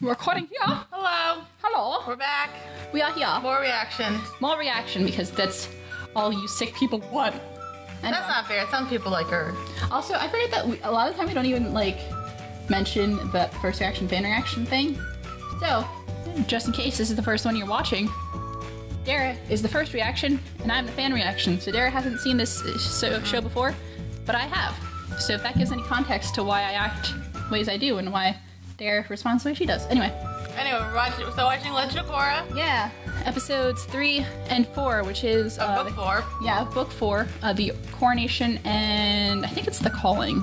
We're recording here. Hello, Hello. we're back. We are here. More reactions. More reaction because that's all you sick people want. Anyway. That's not fair. Some people like her. Also, I forget that we, a lot of the time we don't even like mention the first reaction, fan reaction thing. So, just in case this is the first one you're watching, Dara is the first reaction, and I'm the fan reaction. So Dara hasn't seen this so- mm-hmm. show before, but I have. So if that gives any context to why I act ways I do and why Dara response the way she does. Anyway, Anyway, we're watching. So watching Legend of Korra. yeah, episodes three and four, which is Uh, uh, book four. Yeah, book four, uh, the coronation, and I think it's the calling.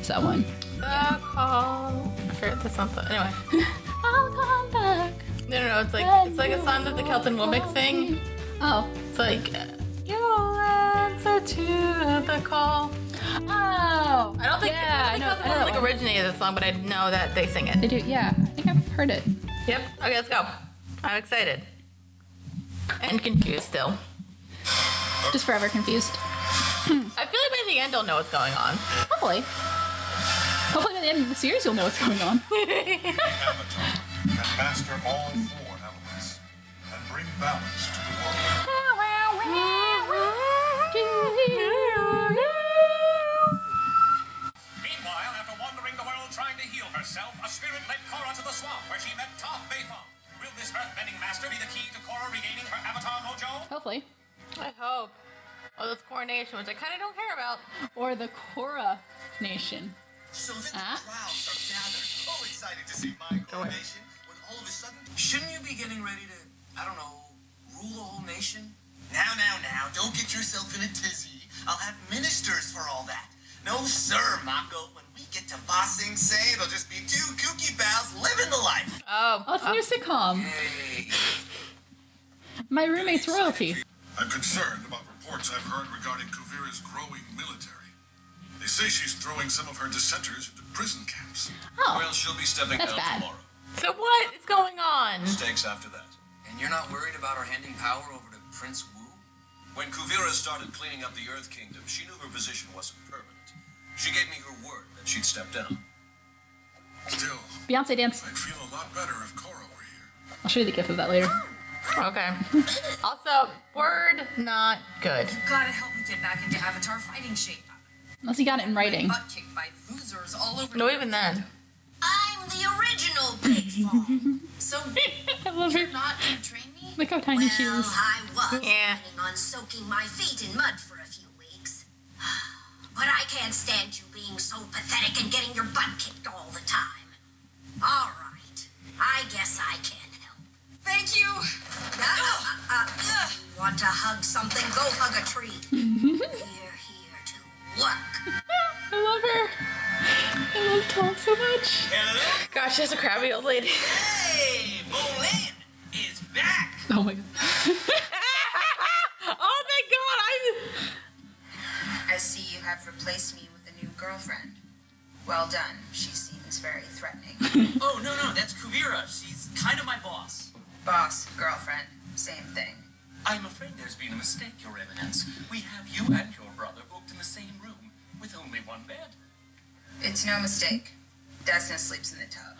Is that one? The call. I forget the something. Anyway. I'll come back. No, no, no. It's like it's like a song that the Celtic Woman sing. Oh, It's like uh, you'll answer to the call. Oh. I don't think Yeah, I I don't think know. Kelton I know Womack that like one. originated the song, but I know that they sing it. They do. Yeah, I think I've heard it. Yep. Okay, let's go. I'm excited and confused still. Just forever confused. I feel like by the end, they'll know what's going on. Hopefully. Hopefully by the end of the series you'll know what's going on. Master all four elements and bring balance to the world. led Korra to the swamp where she met Toph Beifong. Will this earthbending master be the key to Korra regaining her avatar mojo? Hopefully. I hope. Oh, this coronation, which I kind of don't care about. Or the Korra Nation. So then Huh? the crowds are gathered, all excited to see my coronation, when all of a sudden, shouldn't you be getting ready to, I don't know, rule the whole nation? Now, now, now, don't get yourself in a tizzy. I'll have ministers for all that. No, sir, Mako. When we get to Ba Sing Se, it'll just be two kooky pals living the life. Oh, Oh, it's a new sitcom. Hey, My roommate's royalty. I'm concerned about reports I've heard regarding Kuvira's growing military. They say she's throwing some of her dissenters into prison camps. Oh, Well, she'll be stepping That's down bad. tomorrow. so what is going on? Stakes after that. and you're not worried about her handing power over to Prince Wu? When Kuvira started cleaning up the Earth Kingdom, she knew her position wasn't permanent. She gave me her word that she'd step down. Still, Beyonce dance. I'd feel a lot better if Korra were here. I'll show you the gif of that later. Okay. also, word not good. You gotta help me get back into Avatar fighting shape. Unless he got it in writing. Butt kicked by losers all over. No, even then. I'm the original Big Fall. so I love her. you're not gonna train me? Look how tiny she Well, is. I was Yeah. planning on soaking my feet in mud for a few weeks. But I can't stand you being so pathetic and getting your butt kicked all the time. All right. I guess I can help. Thank you. Uh, uh, uh, want to hug something? Go hug a tree. We're here to work. I love her. I love Toph so much. Hello? Gosh, she's a crabby old lady. Hey, Bolin is back. Oh my god. I see you have replaced me with a new girlfriend. Well done. She seems very threatening. Oh, no, no, that's Kuvira. She's kind of my boss. Boss, girlfriend, same thing. I'm afraid there's been a mistake, Your Eminence. We have you and your brother booked in the same room with only one bed. It's no mistake. Desna sleeps in the tub.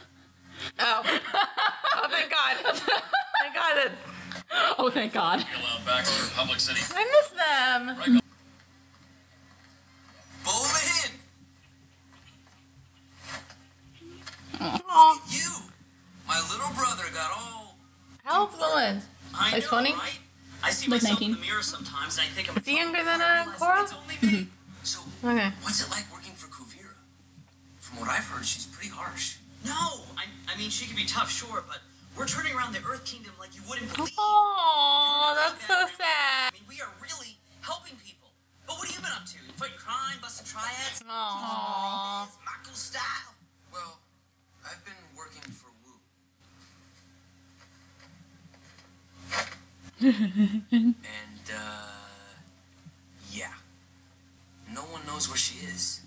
Oh. oh, thank God. thank God that Oh, thank God. Allowed back to Republic City. I miss them. Like 19. in the mirror sometimes and I think I'm. Is he younger than, I uh, realize Korra? It's only me. So, Okay. what's it like working for Kuvira? From what I've heard, she's pretty harsh. No, I, I mean she can be tough, sure, but we're turning around the Earth Kingdom like you wouldn't believe. Oh, that's so I sad. mean, we are really helping people. But what have you been up to? Fighting crime, busting triads? Aww. Mako style. Well, I've been working for Wu. And, uh, yeah. No one knows where she is.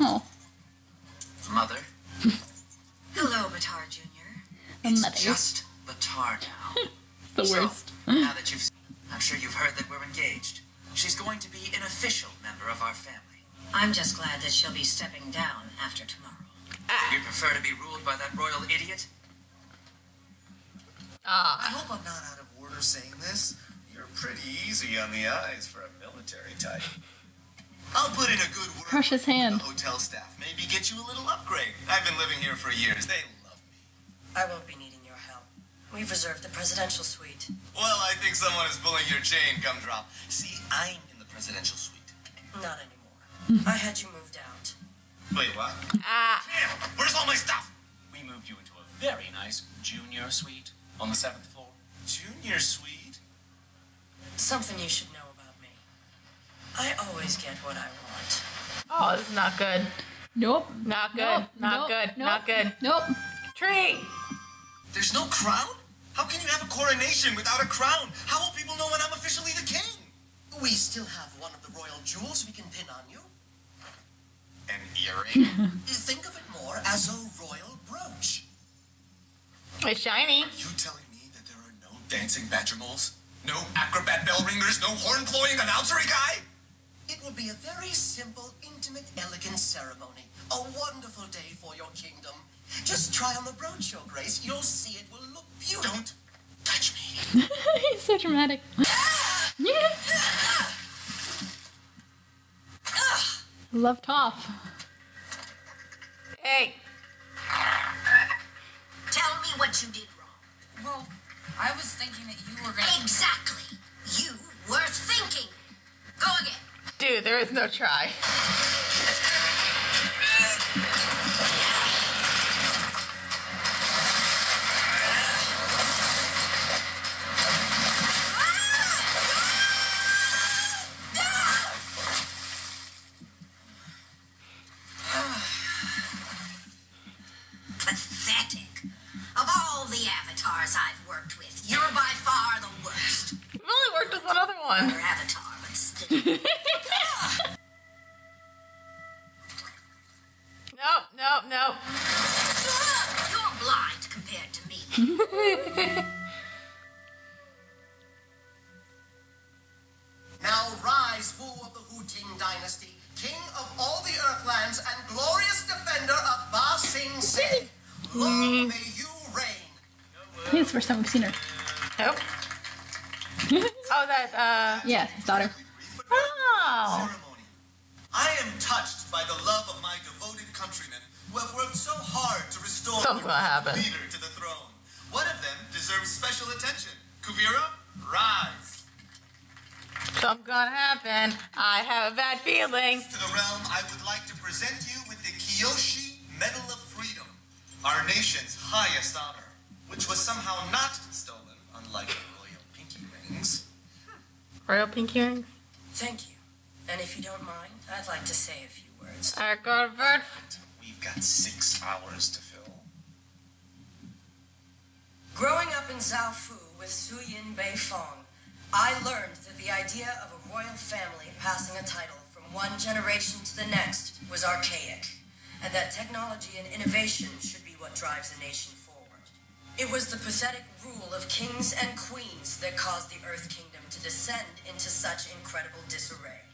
Oh, Mother, Hello, Baatar Jr. a it's mother. just Baatar now. the So, worst. now that you've, I'm sure you've heard that we're engaged. She's going to be an official member of our family. I'm just glad that she'll be stepping down after tomorrow. Ah. You prefer to be ruled by that royal idiot? Ah. I hope I'm not out of order saying this. You're pretty easy on the eyes for a military type. I'll put in a good word Crush his hand. the hotel staff. Maybe get you a little upgrade. I've been living here for years. They love me. I won't be needing your help. We've reserved the presidential suite. Well, I think someone is pulling your chain, gumdrop. See, I'm in the presidential suite. Not anymore. I had you moved out. Wait, what? Ah. Damn, where's all my stuff? We moved you into a very nice junior suite on the seventh floor. Junior suite? Something you should know about me. I always get what I want. Oh, this is not good. Nope. Not good. Nope. Not Nope. good. Nope. Not good. Nope. Tree. There's no crown? How can you have a coronation without a crown? How will people know when I'm officially the king? We still have one of the royal jewels we can pin on you. An earring? Think of it more as a royal brooch. It's shiny. you telling dancing badger moles? No acrobat bell ringers? No horn blowing announcery guy? It will be a very simple, intimate, elegant ceremony. A wonderful day for your kingdom. Just try on the brooch, Your Grace. You'll see it will look beautiful. Don't touch me. He's so dramatic. Ah! yeah. Ah! Ah! Love Toph. Hey. Thinking that you were gonna. Exactly. You were thinking. Go again. Dude, there is no try. King of all the earthlands and glorious defender of Ba Sing Se. Long may you reign. I think it's the first time we've seen her. Nope. oh, that, uh. Yeah, his daughter. Oh. Ceremony. I am touched by the love of my devoted countrymen who have worked so hard to restore Something's gonna happen. leader to the throne. One of them deserves special attention. Kuvira, rise. Something's gonna happen. I have a bad feeling. To the realm, I would like to present you with the Kyoshi Medal of Freedom, our nation's highest honor, which was somehow not stolen, unlike the royal pinky rings. Royal pink earrings. Thank you. And if you don't mind, I'd like to say a few words. I got a bird. We've got six hours to fill. Growing up in Zaofu with Su Yin Bei Fong, I learned that the idea of a royal family passing a title from one generation to the next was archaic, and that technology and innovation should be what drives a nation forward. It was the pathetic rule of kings and queens that caused the Earth Kingdom to descend into such incredible disarray.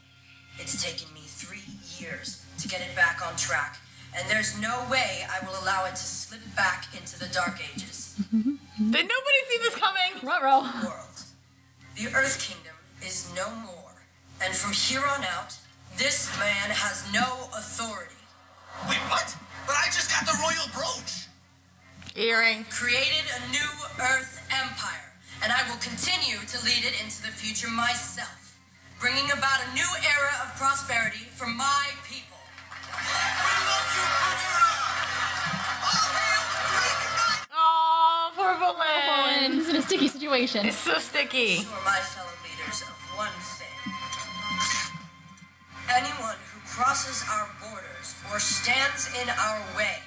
It's taken me three years to get it back on track, and there's no way I will allow it to slip back into the Dark Ages. Did nobody see this coming? Ruh-roh. world. The Earth Kingdom is no more, and from here on out, this man has no authority. Wait, what? But I just got the royal brooch. Earring. Created a new Earth Empire, and I will continue to lead it into the future myself, bringing about a new era of prosperity for my people. We love you, Kuvira! All hail the Great Uniter! Poor Bolin. he's in a sticky situation. It's so sticky. assure my fellow leaders of one thing. Anyone who crosses our borders or stands in our way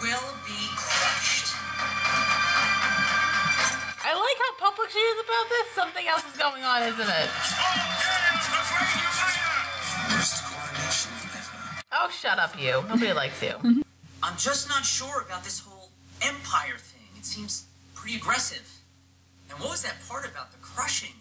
will be crushed. I like how public she is about this. Something else is going on, isn't it? Worst coronation ever. Oh, shut up, you. Nobody likes you. I'm just not sure about this whole empire thing. It seems pretty aggressive. And what was that part about the crushing?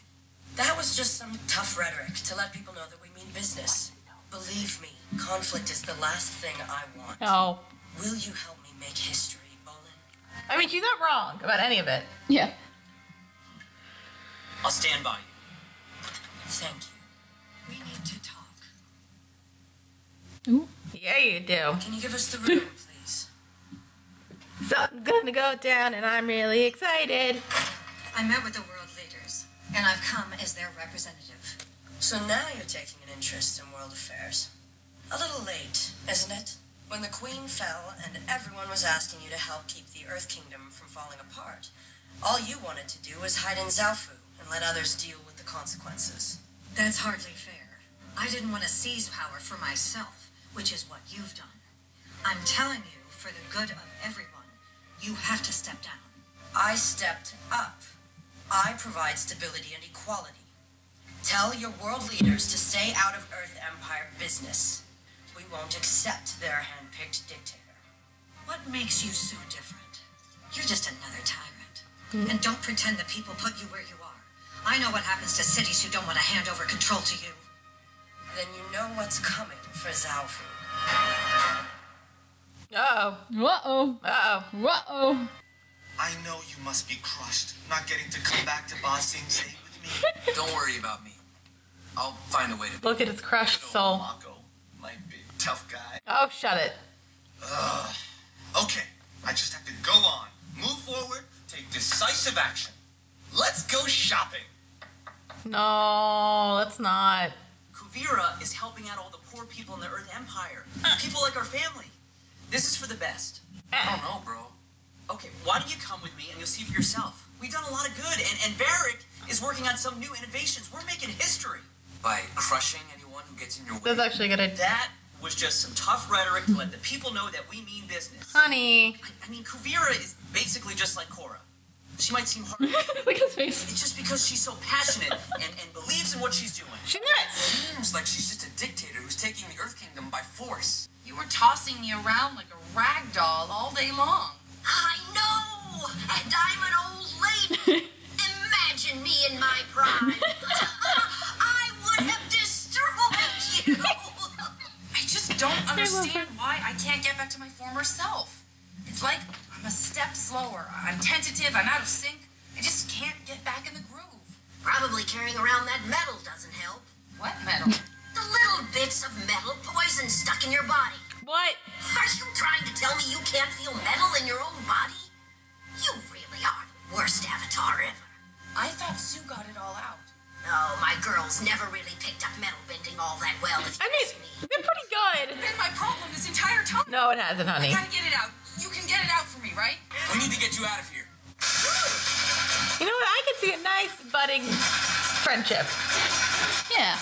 That was just some tough rhetoric to let people know that we mean business. Believe me, conflict is the last thing I want. Oh. Will you help me make history, Bolin? I mean, she's not wrong about any of it. Yeah. I'll stand by you. Thank you. We need to talk. Ooh. Yeah, you do. Can you give us the room, please? Something's gonna go down, and I'm really excited. I met with the world leaders, and I've come as their representative. So now you're taking an interest in world affairs. A little late, isn't it? When the Queen fell and everyone was asking you to help keep the Earth Kingdom from falling apart, all you wanted to do was hide in Zaofu and let others deal with the consequences. That's hardly fair. I didn't want to seize power for myself, which is what you've done. I'm telling you, for the good of everyone, you have to step down. I stepped up. I provide stability and equality. Tell your world leaders to stay out of Earth Empire business. We won't accept their hand-picked dictator. What makes you so different? You're just another tyrant. And don't pretend that people put you where you are. I know what happens to cities who don't want to hand over control to you. Then you know what's coming for Zaofu. Uh oh. oh. Uh oh. Uh. Uh. I know you must be crushed, not getting to come back to Ba Sing Se with me. Don't worry about me. I'll find a way to. Look at his crushed Good soul. Mako, my big tough guy. Oh, shut it. Ugh. Okay, I just have to go on, move forward, take decisive action. Let's go shopping. No, let's not. Kuvira is helping out all the poor people in the Earth Empire. People like our family. This is for the best. I don't know, bro. Okay, why don't you come with me and you'll see for yourself? We've done a lot of good, and, and Varrick is working on some new innovations. We're making history. By crushing anyone who gets in your way. That's actually a good idea. That was just some tough rhetoric to let the people know that we mean business. Honey. I, I mean, Kuvira is basically just like Korra. She might seem hard. Look at his face. It's just because she's so passionate and, and believes in what she's doing. She's nuts. Seems like she's just a dictator who's taking the Earth Kingdom by force. You were tossing me around like a rag doll all day long. I know! And I'm an old lady! Imagine me in my prime! I would have destroyed you! I just don't understand why I can't get back to my former self. It's like I'm a step slower. I'm tentative. I'm out of sync. I just can't get back in the groove. Probably carrying around that metal doesn't help. What metal? The little bits of metal poison stuck in your body. What? Are you trying to tell me you can't feel metal in your own body? You really are the worst avatar ever. I thought Su got it all out. No, my girls never really picked up metal bending all that well, if you I mean, me. they're pretty good. Been my problem this entire time. No, it hasn't, honey. I gotta get it out. You can get it out for me, right? We need to get you out of here. You know what? I could see a nice budding friendship. Yeah.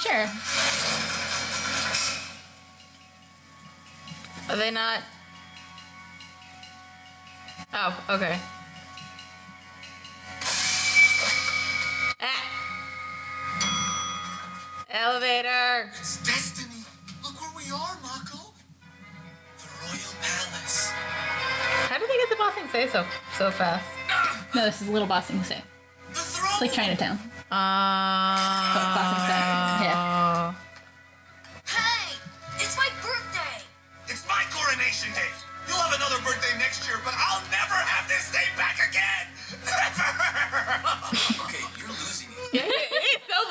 Sure. Are they not? Oh, okay. Ah. Elevator. It's destiny. Look where we are, Mako. The Royal Palace. How did they get the Ba Sing Se so so fast? No, this is a Little Ba Sing Se. The throne. It's like Chinatown. Uh, Ba Sing Se. Yeah.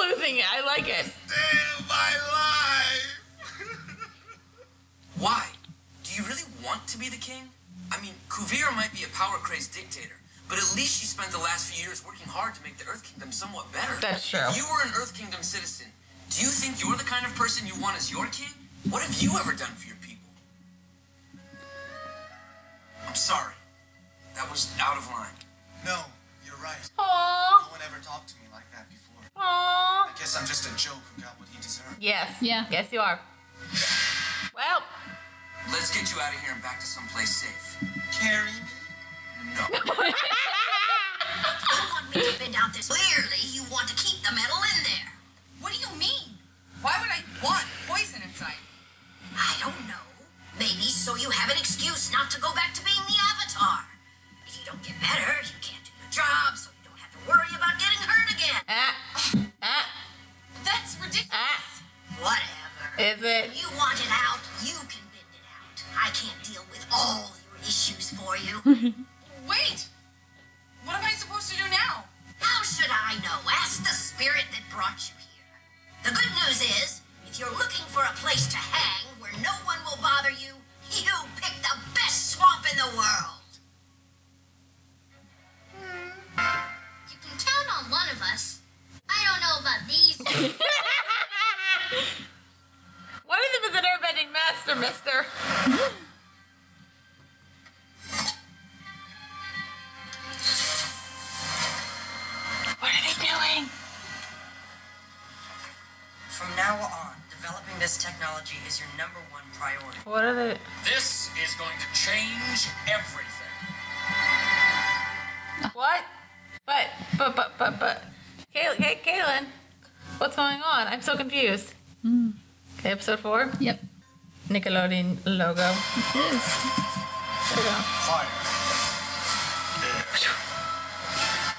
Losing it. I like it. Day my life. Why? Do you really want to be the king? I mean, Kuvira might be a power-crazed dictator, but at least she spent the last few years working hard to make the Earth Kingdom somewhat better. That's true. If you were an Earth Kingdom citizen, do you think you're the kind of person you want as your king? What have you ever done for your people? I'm sorry. That was out of line. No, you're right. Aww. No one ever talked to me like that before. Aww. I guess I'm just a joke who got what he deserved. Yes. Yeah. Yes, you are. Well, Let's get you out of here and back to someplace safe. Carry me. No. You want me to bend out this? Clearly, you want to keep the metal in there. What do you mean? Why would I want poison inside? I don't know. Maybe so you have an excuse not to go back to being the Avatar. If you don't get better, you can't do your job, so you don't have to worry about getting Is it? If you want it out, you can bend it out. I can't deal with all your issues for you. everything. What? But, but, but, but, but. Kay- Kay- Cailin, what's going on? I'm so confused. Hmm. Okay, episode four? Yep. Nickelodeon logo. This. There we go. Fire.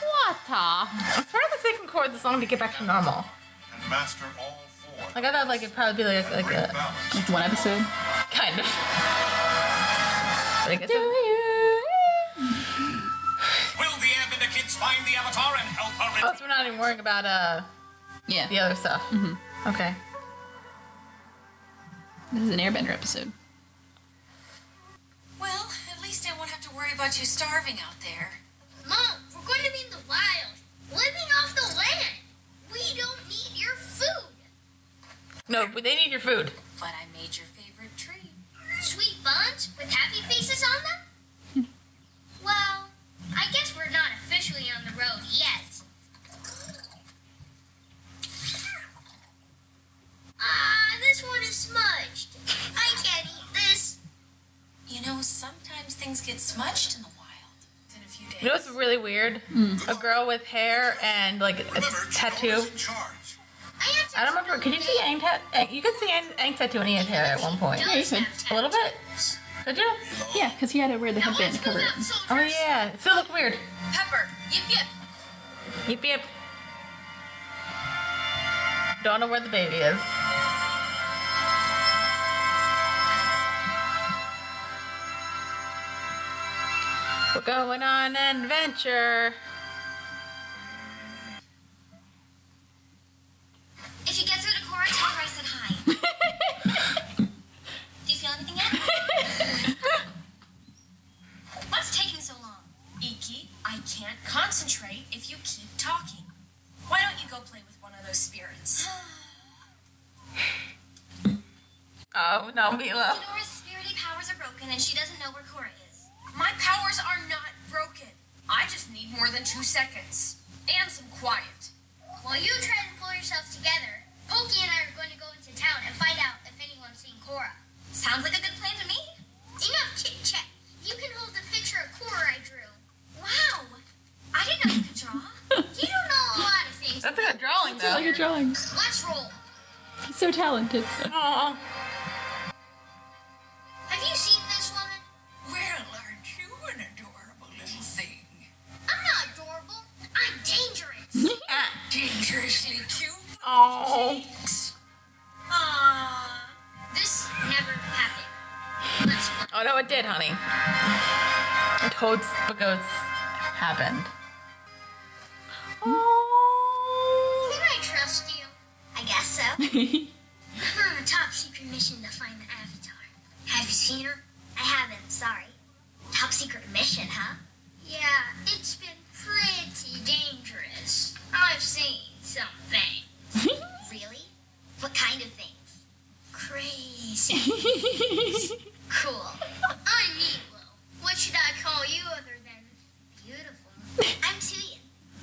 What? It's part of the second chord of the song to get back to normal. And master all four. Like I thought, like it'd probably be like like a. Like one episode. kind of. But I guess Do it- you? Will the Airbender kids find the Avatar and help her? oh, so we're not even worrying about uh Yeah. the other stuff. Mm-hmm. Okay. This is an Airbender episode. Well, at least I won't have to worry about you starving out there. Mom, we're going to be in the wild, living off the land. We don't need your food. No, but they need your food. But I made your favorite treat. Sweet buns with happy faces on them? well, I guess we're not officially on the road yet. Ah, this one is smudged. I can't eat this. You know, sometimes things get smudged in the wild. In a few days. You know what's really weird? A girl with hair and like a tattoo. I have to I don't remember. Could you see Aang tat? Eh, you could see Aang, Aang tattoo and he had hair at one point. Yeah, you could. A little bit. Could you? Yeah, because he had to wear the headband let's to cover it. Oh yeah. It still looked weird. Pepper, yip yip. Yep, yep. Don't know where the baby is. We're going on an adventure. No, Meelo. Spirity powers are broken and she doesn't know where Korra is. My powers are not broken. I just need more than two seconds. And some quiet. While you try to pull yourselves together, Pokey and I are going to go into town and find out if anyone's seen Korra. Sounds like a good plan to me. Enough chit chat. You can hold the picture of Korra I drew. Wow. I didn't know you could draw. You don't know a lot of things. That's a good drawing though. It's like a drawing. Let's roll. He's so talented. Aw. Dangerously cute. Oh. Aww. This never happened. Let's look. Oh no, it did, honey. Toads goats happened. Oh. Can I trust you? I guess so. Hmm, top secret mission to find the Avatar. Have you seen her? I haven't, sorry. Top secret mission, huh? Yeah, it's been pretty dangerous. I've seen some things. Really? What kind of things? Cool. I'm Meelo. What should I call you other than beautiful? I'm Tuyin.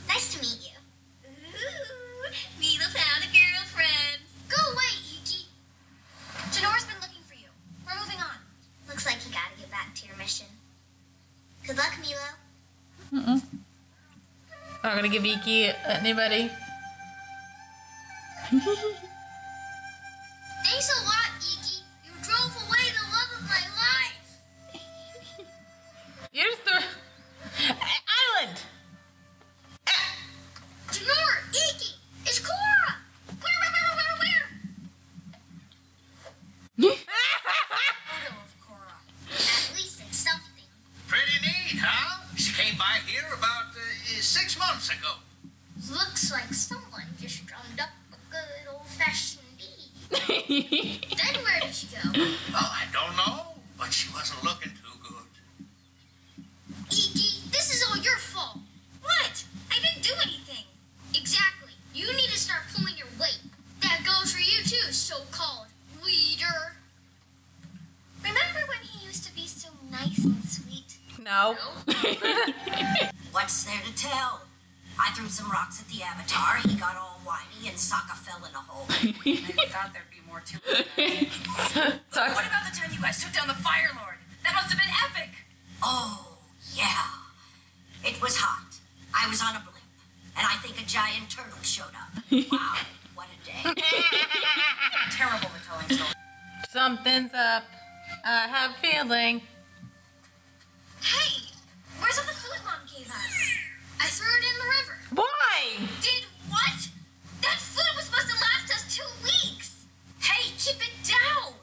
Nice to meet you. Ooh, Meelo found a girlfriend. Go away, Ikki. Jinora's been looking for you. We're moving on. Looks like you gotta get back to your mission. Good luck, Meelo. Mhm. I'm not gonna give Ikki anybody. so-called leader. Remember when he used to be so nice and sweet? No. What's there to tell? I threw some rocks at the Avatar. He got all whiny, and Sokka fell in a hole. I thought there'd be more to it. what about the time you guys took down the Fire Lord? That must have been epic. Oh, yeah. It was hot. I was on a blimp, and I think a giant turtle showed up. Wow, what a day. Terrible telling stories. Something's up. I have a feeling. Hey, where's all the food Mom gave us? I threw it in the river. Why? Did what? That food was supposed to last us two weeks. Hey, keep it down.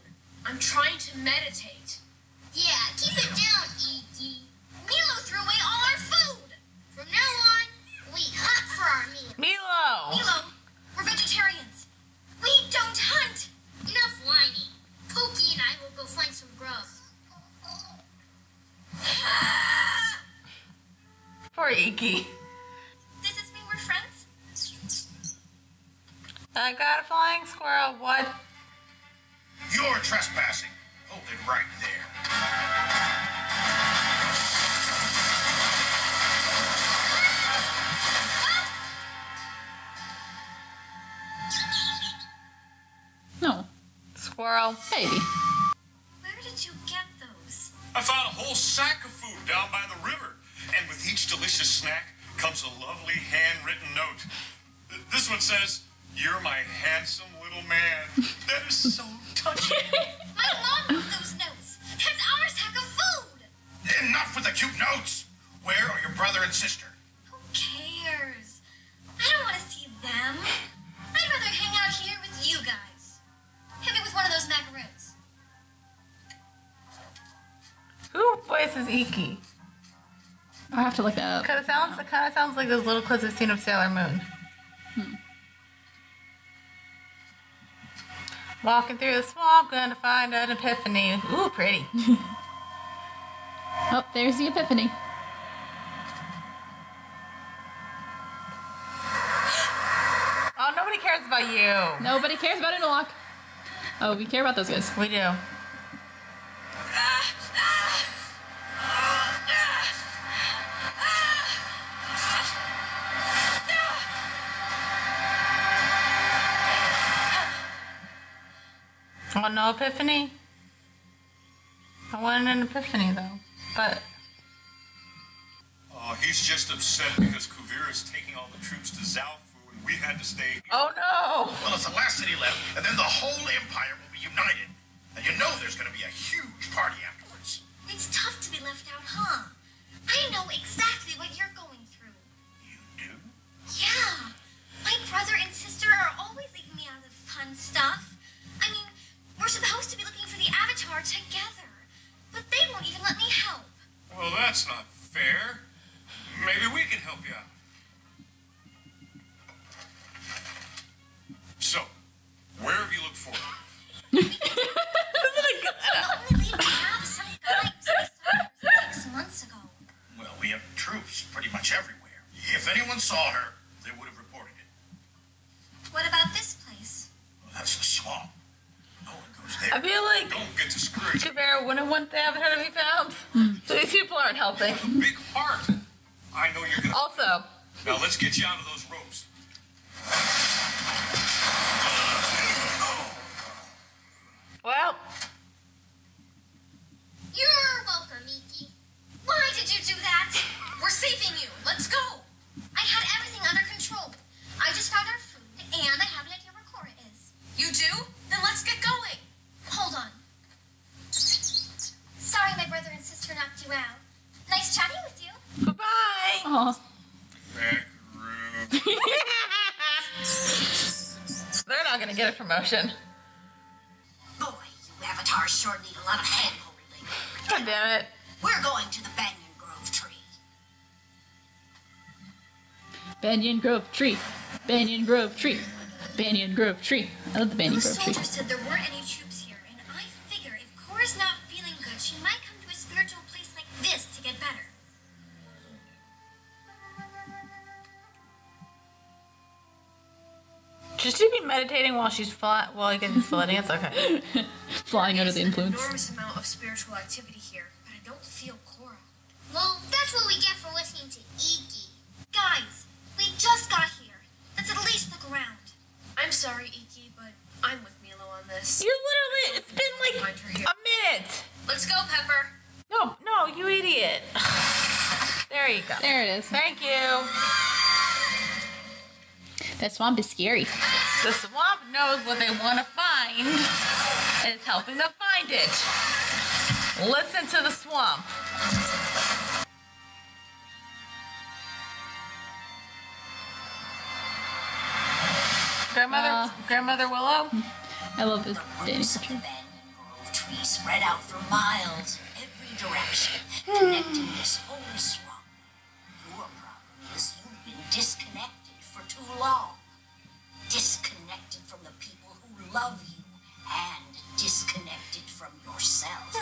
I'm trying to meditate. Yeah, keep it down, Ikki. Meelo threw away all our food. From now on, we hunt for our meal. Meelo. Meelo, we're vegetarians. We don't hunt. Enough whining. Pokey and I will go find some grub. Poor Ikki. Does this mean we're friends? I got a flying squirrel. What? You're trespassing. Hold it right there. No. Squirrel. Baby. Where did you get those? I found a whole sack of food down by the delicious snack comes a lovely handwritten note. This one says, "You're my handsome little man." That is so touching. My mom wrote those notes. That's our sack of food. Enough with the cute notes. Where are your brother and sister? Who cares? I don't want to see them. I'd rather hang out here with you guys. Hit me with one of those macaroons. Who voices Ikki? I have to look that up. Because it sounds, it kind of sounds like those little clips we've seen of Sailor Moon. Hmm. Walking through the swamp, gonna find an epiphany. Ooh, pretty. Oh, there's the epiphany. Oh, nobody cares about you. Nobody cares about Unalaq. Oh, we care about those guys. We do. Oh, no epiphany? I wanted an epiphany, though. But, Oh, he's just upset because Kuvira is taking all the troops to Zaofu, and we had to stay. here. oh no! Well, it's the last city left, and then the whole empire will be united. And you know there's going to be a huge party afterwards. It's tough to be left out, huh? I know exactly what you're going through. You do? Yeah. My brother and sister are always leaving me out of fun stuff. I mean, we're supposed to be looking for the Avatar together, but they won't even let me help. Well, that's not fair. Maybe we can help you out. So, where have you looked for? Not only we have some guy who saw her six months ago. Well, we have troops pretty much everywhere. If anyone saw her, they would have reported it. What about this place? Well, that's the swamp. No one goes I there. feel Don't get discouraged. Kuvira wouldn't want the avatar to be found. So these people aren't helping. Big heart. I know you're gonna. Also, Now let's get you out of those Banyan Grove tree. Banyan Grove tree. Banyan Grove tree. I love the Banyan Grove tree. The soldier said there weren't any troops here, and I figure if Korra's not feeling good, she might come to a spiritual place like this to get better. Should she be meditating while she's fly- while getting floating? It's okay. Flying under the There's an influence. enormous amount of spiritual activity here, but I don't feel Korra. Well, that's what we get for listening to Ikki. Guys, we just got here. Let's at least look around. I'm sorry, Ikki, but I'm with Meelo on this. You literally, it's been like Find her a minute. Let's go, Pepper. No, no, you idiot. There you go. There it is. Thank you. That swamp is scary. The swamp knows what they want to find and is helping them find it. Listen to the swamp. Grandmother, Uh. Grandmother Willow. I love this Danny Roots picture. Banyan spread out for miles in every direction, connecting this whole swamp. Your problem is you've been disconnected for too long. Disconnected from the people who love you, and disconnected from yourself.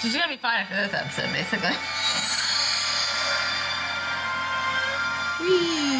She's gonna be fine after this episode, basically. Whee!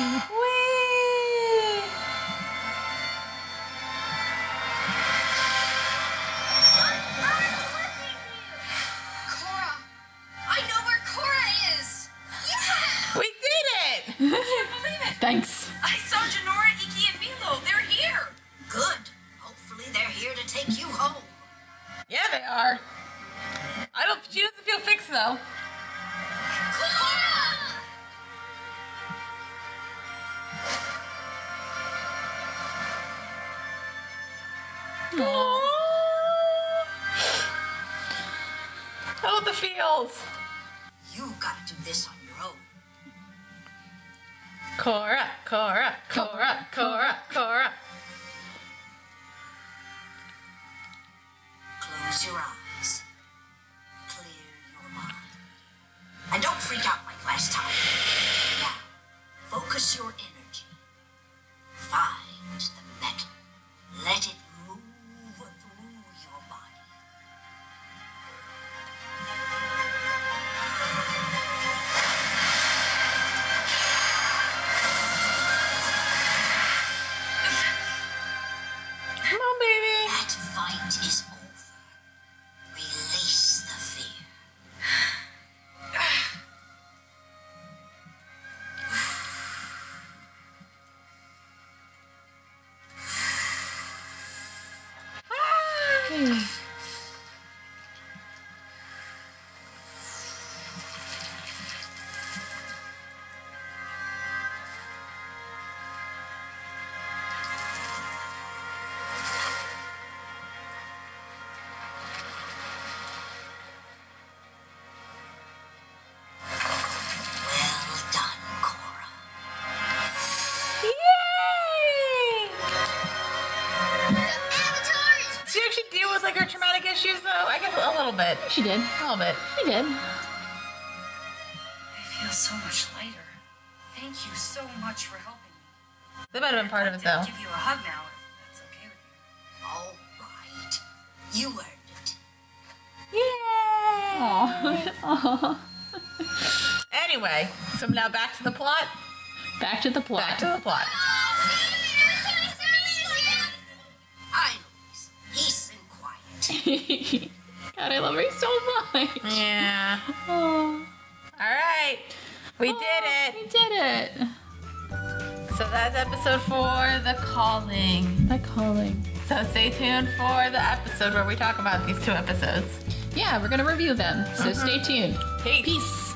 Oh, I guess a little bit. She did. A little bit. She did. I feel so much lighter. Thank you so much for helping me. That might have been part of it though. I'll give you a hug now, if that's okay with you. All right. You earned it. Yay! Aw. Aw. Anyway, so now back to the plot. Back to the plot. Back to the plot. I God, I love her so much. Yeah. Oh, All right. We oh, did it. we did it. So that's episode four, The Calling. The calling. So stay tuned for the episode where we talk about these two episodes. Yeah, we're gonna review them. So stay mm-hmm. tuned. Peace. Peace.